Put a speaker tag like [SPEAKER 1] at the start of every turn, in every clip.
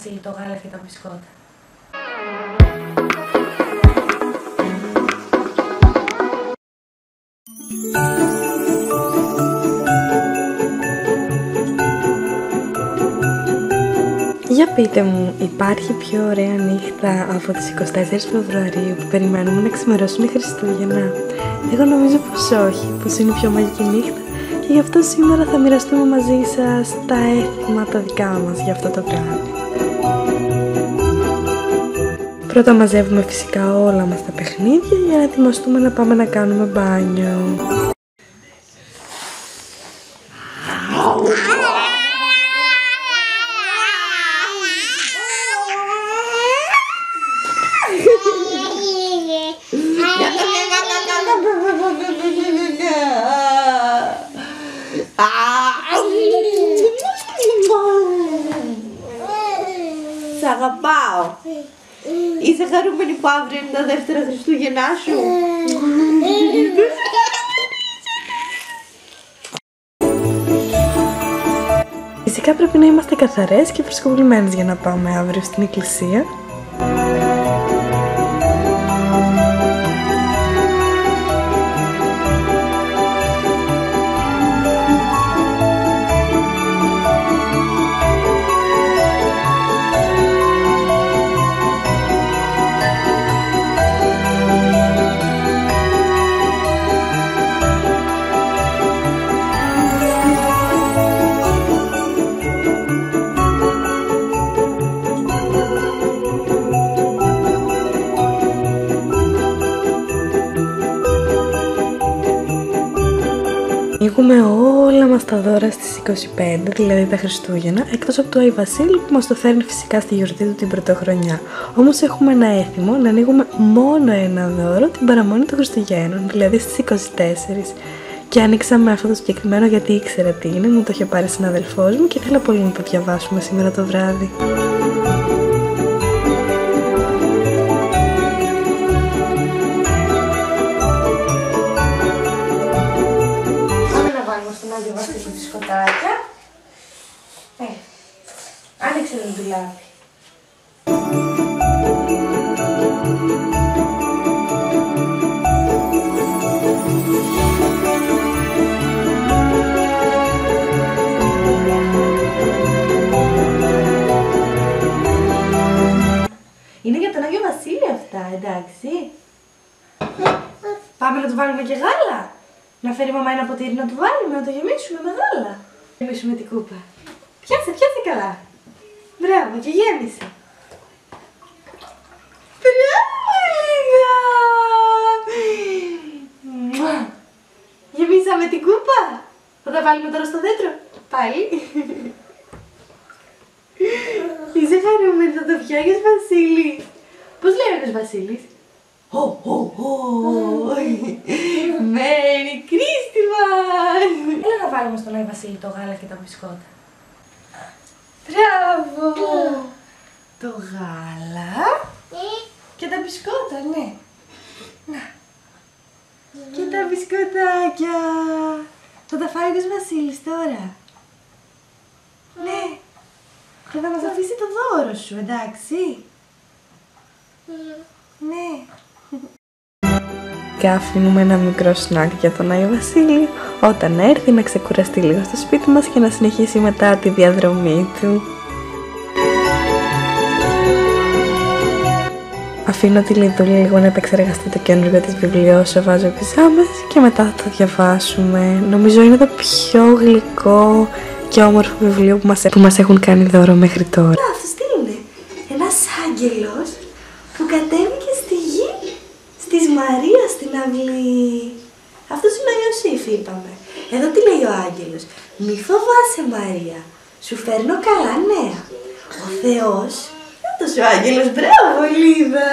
[SPEAKER 1] Βασίλη το γάλα και τα μπισκότα.
[SPEAKER 2] Για πείτε μου, υπάρχει πιο ωραία νύχτα από τις 24 Φεβρουαρίου που περιμένουμε να ξημερώσουν οι Χριστούγεννα; Εγώ νομίζω πως όχι, πως είναι η πιο μαγική νύχτα και γι' αυτό σήμερα θα μοιραστούμε μαζί σας τα έθιμα τα δικά μας για αυτό το βράδυ. Πρώτα μαζεύουμε φυσικά όλα μας τα παιχνίδια για να ετοιμαστούμε να πάμε να κάνουμε μπάνιο.
[SPEAKER 3] Σ' αγαπάω. Είσαι χαρούμενη που αύριο είναι τα δεύτερα Χριστούγεννά σου.
[SPEAKER 2] Φυσικά πρέπει να είμαστε καθαρές και φρεσκοβουλημένες για να πάμε αύριο στην εκκλησία. Ανοίγουμε όλα μας τα δώρα στις 25, δηλαδή τα Χριστούγεννα, εκτός από το Άι Βασίλη που μας το φέρνει φυσικά στη γιορτή του την πρωτοχρονιά. Όμως έχουμε ένα έθιμο να ανοίγουμε μόνο ένα δώρο την παραμονή των Χριστουγέννων, δηλαδή στις 24. Και άνοιξαμε αυτό το συγκεκριμένο γιατί ήξερα τι είναι, μου το είχε πάρει συναδελφός μου και ήθελα πολύ να το διαβάσουμε σήμερα το βράδυ.
[SPEAKER 1] Άνοιξε το ντουλάπι.
[SPEAKER 3] Είναι για τον Άγιο Βασίλη αυτά, εντάξει.
[SPEAKER 1] Πάμε να του βάλουμε και γάλα. Να φέρει η μαμά ένα ποτήρι να του βάλουμε, να το γεμίσουμε με γάλα. Γεμίσουμε την κούπα. Πιάσε, πιάσε καλά. Μπράβο, και γέμισε. Μπράβο, λίγα. Μουα. Γεμίσαμε την κούπα. Θα τα βάλουμε τώρα στο δέντρο. Πάλι. Είσαι χαρούμενη, θα το φτιάχνεις Βασίλη. Πώς λέει ο ένας Βασίλης; Ho, ho, ho. Merry Christmas. Έλα να βάλουμε στον Άι Βασίλη το γάλα και τα μπισκότα. Μπράβο. Το γάλα και τα μπισκότα, ναι. Να. Και τα μπισκοτάκια. Θα τα φάει ο Βασίλης τώρα. Ναι. Και θα μας αφήσει το δώρο σου, εντάξει. Ναι.
[SPEAKER 2] Και αφήνουμε ένα μικρό σνακ για τον Άγιο Βασίλη όταν έρθει να ξεκουραστεί λίγο στο σπίτι μας και να συνεχίσει μετά τη διαδρομή του. Αφήνω τη Λιδούλη λίγο να επεξεργαστεί το καινούργιο της βιβλίο όσο βάζω πιζάμες και μετά θα το διαβάσουμε. Νομίζω είναι το πιο γλυκό και όμορφο βιβλίο που μας, που μας έχουν κάνει δώρο μέχρι τώρα.
[SPEAKER 3] Αυτός τι είναι; Ένας άγγελος που κατέβηκε στη γη της Μαρίας στην αυλή. Αυτός είναι ο Ιωσήφ είπαμε. Εδώ τι λέει ο άγγελος. Μη φοβάσαι Μαρία. Σου φέρνω καλά νέα. Ο Θεός, αυτός ο άγγελος, μπράβο Λίδα.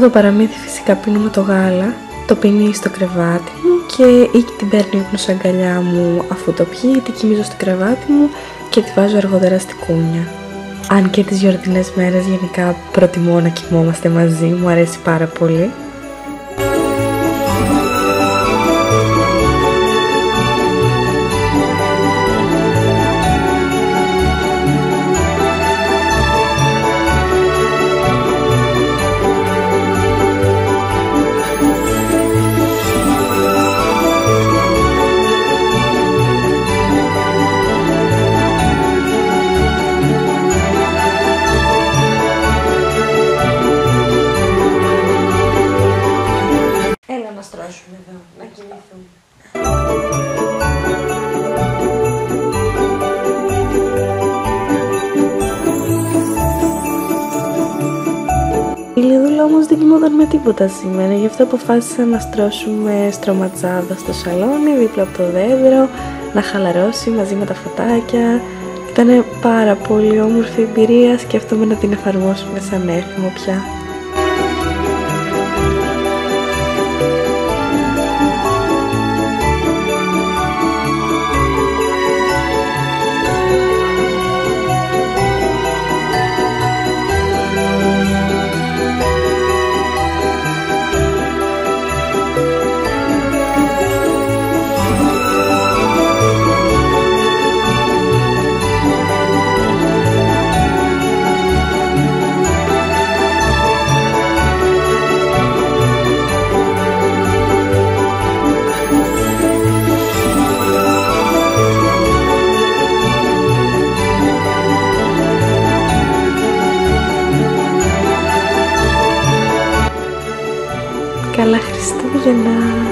[SPEAKER 2] Το παραμύθι φυσικά πίνουμε το γάλα, το πίνει στο κρεβάτι μου και ή την παίρνει ύπνο αγκαλιά μου αφού το πιει, την κοιμίζω στο κρεβάτι μου και τη βάζω αργότερα στη κούνια. Αν και τις γιορτινές μέρες γενικά προτιμώ να κοιμόμαστε μαζί, μου αρέσει πάρα πολύ. Η Λιδούλα όμως δεν κοιμόταν με τίποτα σήμερα, γι' αυτό αποφάσισα να στρώσουμε στρωματζάδα στο σαλόνι, δίπλα από το δέντρο, να χαλαρώσει μαζί με τα φωτάκια. Ήταν πάρα πολύ όμορφη εμπειρία, σκέφτομαι να την εφαρμόσουμε σαν έθιμο πια. Καλά Χριστούγεννα!